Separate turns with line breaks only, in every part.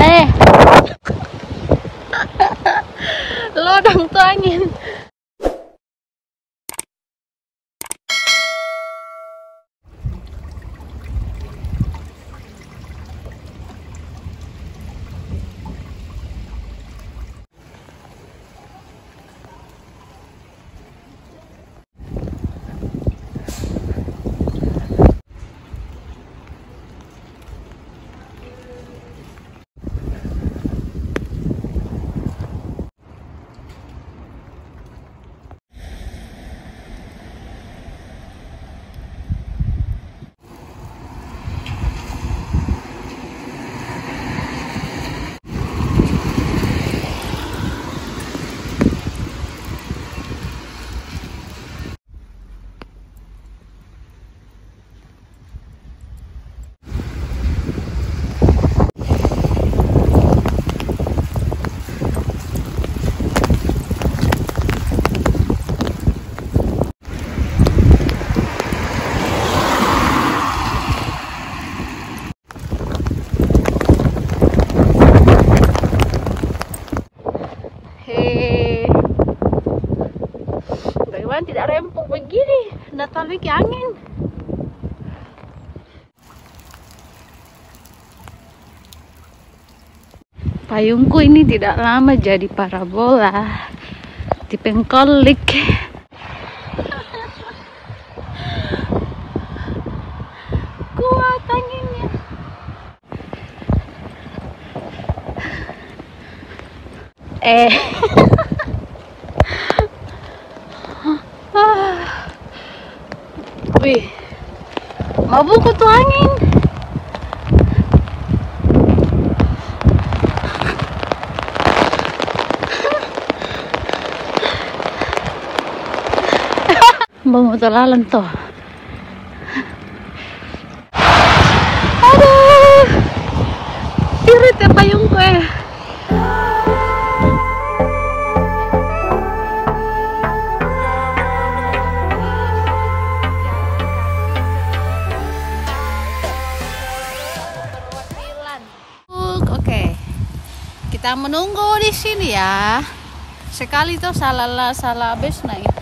ê. Lo đồng tôi nhìn. Natal lagi angin. Payungku ini tidak lama jadi parabola. Dipengkolik. Kuat anginnya. Eh. Wih. Mabuk tuh angin. Bangun lalan to. Kita menunggu di sini ya. Sekali tuh salah salah bes naik.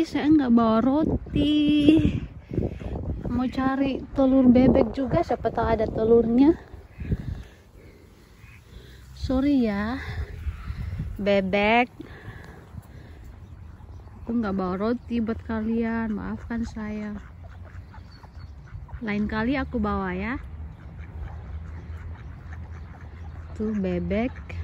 Saya nggak bawa roti. mau cari telur bebek juga siapa tahu ada telurnya. Sorry ya bebek. Aku nggak bawa roti buat kalian maafkan saya. Lain kali aku bawa ya. Tuh bebek